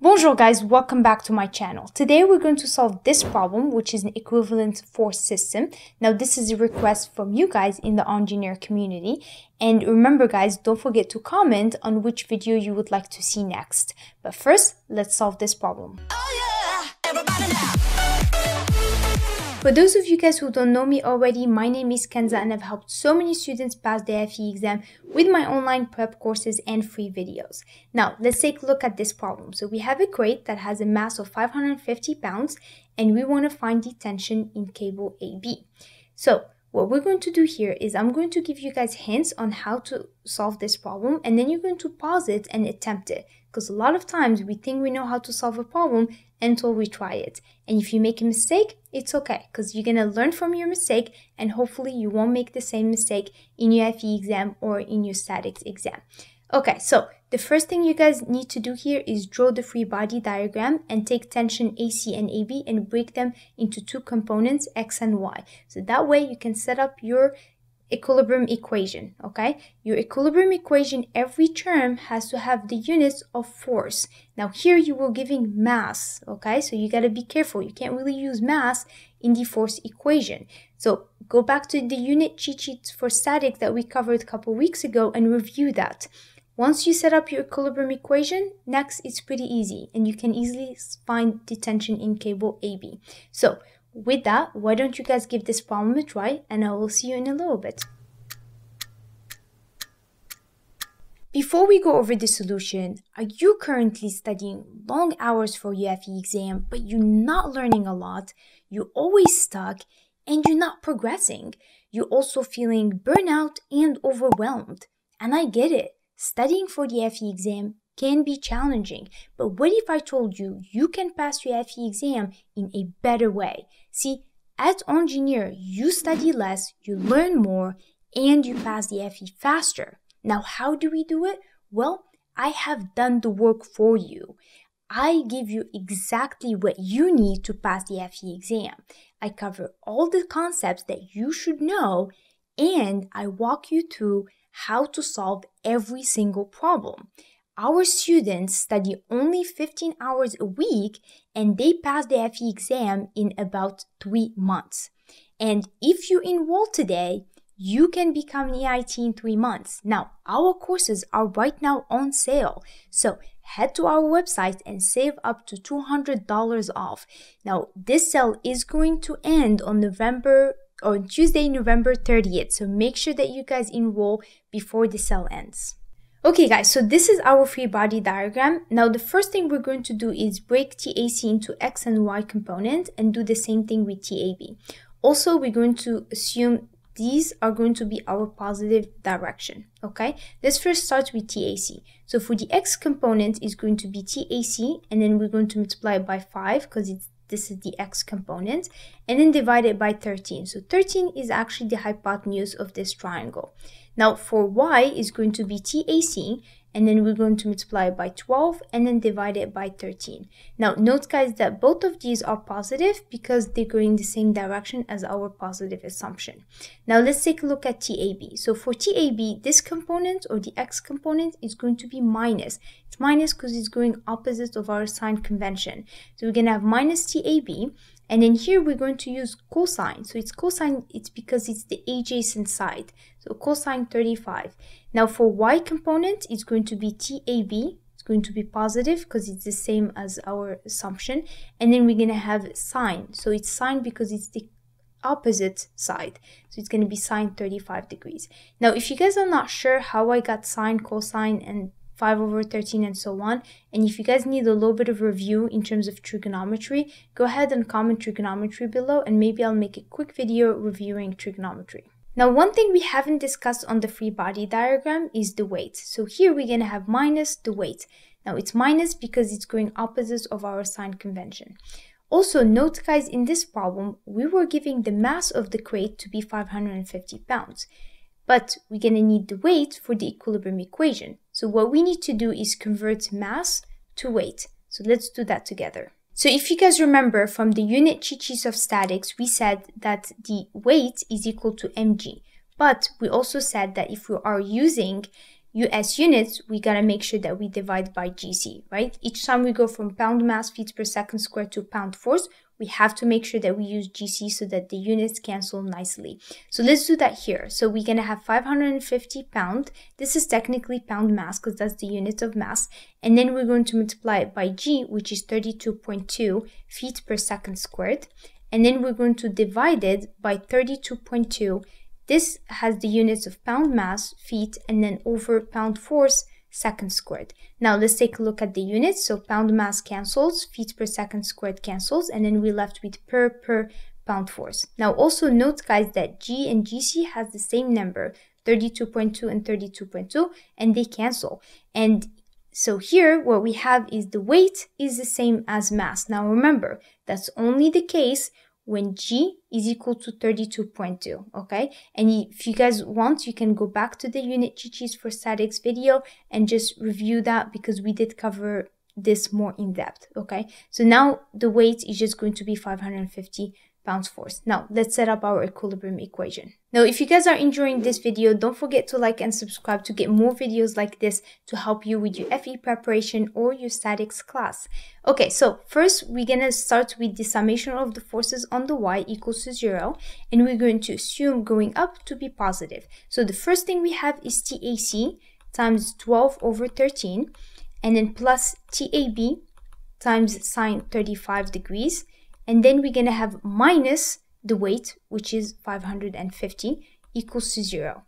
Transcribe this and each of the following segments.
Bonjour guys, welcome back to my channel. Today we're going to solve this problem, which is an equivalent force system. Now this is a request from you guys in the enGENIEer community. And remember guys, don't forget to comment on which video you would like to see next. But first, let's solve this problem. Oh yeah, for those of you guys who don't know me already, my name is Kenza and I've helped so many students pass the FE exam with my online prep courses and free videos. Now, let's take a look at this problem. So we have a crate that has a mass of 550 pounds and we want to find the tension in cable AB. So what we're going to do here is I'm going to give you guys hints on how to solve this problem and then you're going to pause it and attempt it because a lot of times we think we know how to solve a problem until we try it. And if you make a mistake, it's okay because you're going to learn from your mistake and hopefully you won't make the same mistake in your FE exam or in your statics exam. Okay, so the first thing you guys need to do here is draw the free body diagram and take tension AC and AB and break them into two components, X and Y. So that way you can set up your equilibrium equation, okay? Your equilibrium equation, every term has to have the units of force. Now here you were giving mass, okay? So you gotta be careful. You can't really use mass in the force equation. So go back to the unit cheat sheets for static that we covered a couple weeks ago and review that. Once you set up your equilibrium equation, next it's pretty easy and you can easily find the tension in cable AB. So with that, why don't you guys give this problem a try and I will see you in a little bit. Before we go over the solution, are you currently studying long hours for your FE exam, but you're not learning a lot, you're always stuck, and you're not progressing? You're also feeling burnout and overwhelmed. And I get it. Studying for the FE exam can be challenging, but what if I told you you can pass your FE exam in a better way? See, at enGENIEer, you study less, you learn more, and you pass the FE faster. Now, how do we do it? Well, I have done the work for you. I give you exactly what you need to pass the FE exam. I cover all the concepts that you should know, and I walk you through how to solve every single problem. Our students study only 15 hours a week and they pass the FE exam in about three months. And if you enroll today, you can become an EIT in three months. Now, our courses are right now on sale. So head to our website and save up to $200 off. Now, this sale is going to end on November on Tuesday, November 30th. So make sure that you guys enroll before the sale ends. Okay guys, so this is our free body diagram. Now the first thing we're going to do is break TAC into X and Y component and do the same thing with TAB. Also, we're going to assume these are going to be our positive direction, okay? Let's first start with TAC. So for the X component is going to be TAC and then we're going to multiply by 5 because it's this is the x component, and then divide it by 13. So 13 is actually the hypotenuse of this triangle. Now for y is going to be TAC, and then we're going to multiply it by 12 and then divide it by 13. Now note guys that both of these are positive because they're going the same direction as our positive assumption. Now let's take a look at TAB. So for TAB, this component or the x component is going to be minus. It's minus because it's going opposite of our sign convention. So we're going to have minus TAB and then here we're going to use cosine. So it's cosine, it's because it's the adjacent side. So cosine 35. Now for y component, it's going to be TAB. It's going to be positive because it's the same as our assumption. And then we're going to have sine. So it's sine because it's the opposite side. So it's going to be sine 35 degrees. Now, if you guys are not sure how I got sine, cosine, and 5 over 13 and so on. And if you guys need a little bit of review in terms of trigonometry, go ahead and comment trigonometry below and maybe I'll make a quick video reviewing trigonometry. Now, one thing we haven't discussed on the free body diagram is the weight. So here we're going to have minus the weight. Now it's minus because it's going opposite of our sign convention. Also note guys, in this problem, we were giving the mass of the crate to be 550 pounds. But we're going to need the weight for the equilibrium equation. So what we need to do is convert mass to weight. So let's do that together. So if you guys remember from the unit cheat sheets of statics, we said that the weight is equal to mg. But we also said that if we are using US units, we gotta make sure that we divide by GC, right? Each time we go from pound mass feet per second squared to pound force, we have to make sure that we use GC so that the units cancel nicely. So let's do that here. So we're going to have 550 pound. This is technically pound mass because that's the unit of mass. And then we're going to multiply it by G, which is 32.2 feet per second squared. And then we're going to divide it by 32.2. This has the units of pound mass, feet, and then over pound force, second squared. Now let's take a look at the units. So pound mass cancels, feet per second squared cancels, and then we're left with per per pound force. Now also note guys that G and GC has the same number, 32.2 and 32.2, and they cancel. And so here what we have is the weight is the same as mass. Now remember, that's only the case when G is equal to 32.2, okay? And if you guys want, you can go back to the unit cheat for statics video and just review that because we did cover this more in depth, okay? So now the weight is just going to be 550 pounds force. Now let's set up our equilibrium equation. Now if you guys are enjoying this video, don't forget to like and subscribe to get more videos like this to help you with your FE preparation or your statics class. Okay, so first we're gonna start with the summation of the forces on the y equals to zero and we're going to assume going up to be positive. So the first thing we have is TAC times 12 over 13 and then plus TAB times sine 35 degrees and then we're going to have minus the weight, which is 550, equals to 0.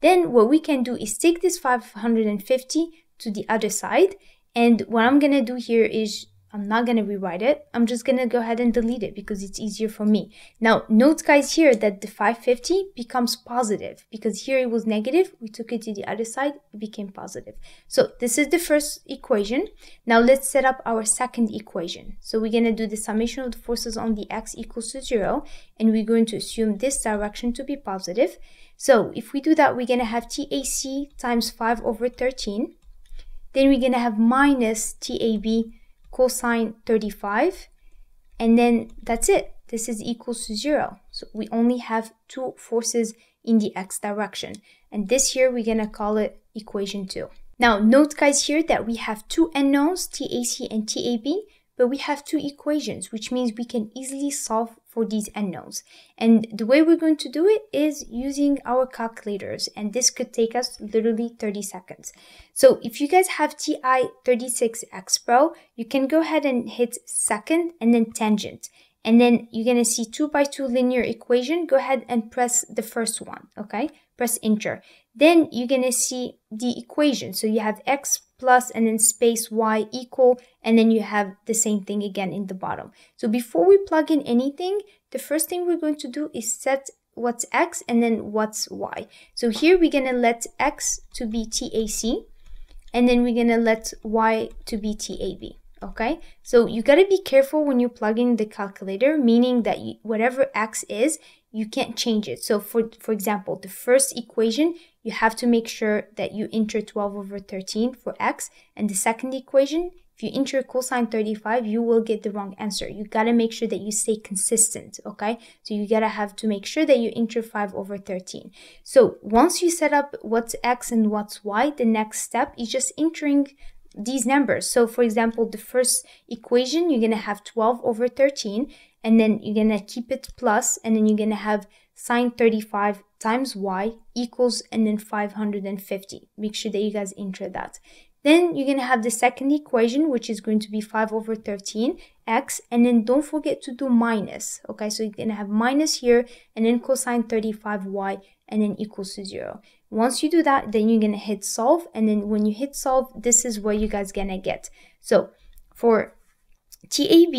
Then what we can do is take this 550 to the other side, and what I'm going to do here is I'm not going to rewrite it. I'm just going to go ahead and delete it because it's easier for me. Now, note guys here that the 550 becomes positive because here it was negative. We took it to the other side. It became positive. So this is the first equation. Now let's set up our second equation. So we're going to do the summation of the forces on the x equals to 0. And we're going to assume this direction to be positive. So if we do that, we're going to have TAC times 5 over 13. Then we're going to have minus TAB cosine 35 and then that's it. This is equals to zero. So we only have two forces in the x direction. And this here we're gonna call it equation 2 now note guys here that we have two unknowns tac and tab but we have two equations which means we can easily solve for these unknowns. And the way we're going to do it is using our calculators, and this could take us literally 30 seconds. So if you guys have TI-36X Pro, you can go ahead and hit second and then tangent. And then you're going to see 2 by 2 linear equation. Go ahead and press the first one, okay? Press enter. Then you're going to see the equation. So you have x plus and then space y equal and then you have the same thing again in the bottom. So before we plug in anything, the first thing we're going to do is set what's x and then what's y. So here we're going to let x to be TAC and then we're going to let y to be TAB. Okay, so you got to be careful when you plug in the calculator, meaning that you, whatever x is, you can't change it. So for, for example, the first equation, you have to make sure that you enter 12 over 13 for x. And the second equation, if you enter cosine 35, you will get the wrong answer. You gotta make sure that you stay consistent, okay? So you gotta have to make sure that you enter 5 over 13. So once you set up what's x and what's y, the next step is just entering these numbers. So for example, the first equation, you're gonna have 12 over 13 and then you're gonna keep it plus and then you're gonna have sine 35 times y equals and then 550 make sure that you guys enter that then you're going to have the second equation which is going to be 5 over 13 x and then don't forget to do minus okay so you're going to have minus here and then cosine 35 y and then equals to 0 once you do that then you're going to hit solve and then when you hit solve this is what you guys gonna get so for tab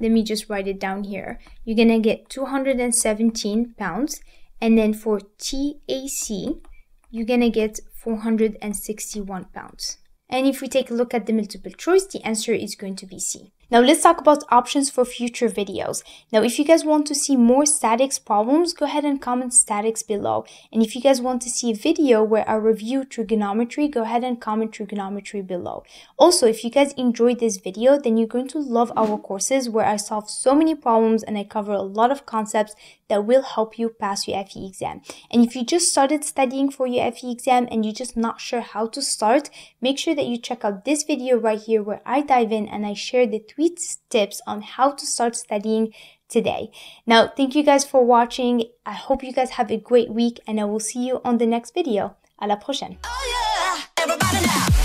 let me just write it down here. You're going to get 217 pounds. And then for TAC, you're to get 461 pounds. And if we take a look at the multiple choice, the answer is going to be C. Now let's talk about options for future videos. Now if you guys want to see more statics problems, go ahead and comment statics below. And if you guys want to see a video where I review trigonometry, go ahead and comment trigonometry below. Also, if you guys enjoyed this video, then you're going to love our courses where I solve so many problems and I cover a lot of concepts that will help you pass your FE exam. And if you just started studying for your FE exam and you're just not sure how to start, make sure that you check out this video right here where I dive in and I share the three tips on how to start studying today. Now, thank you guys for watching. I hope you guys have a great week and I will see you on the next video. À la prochaine. Oh,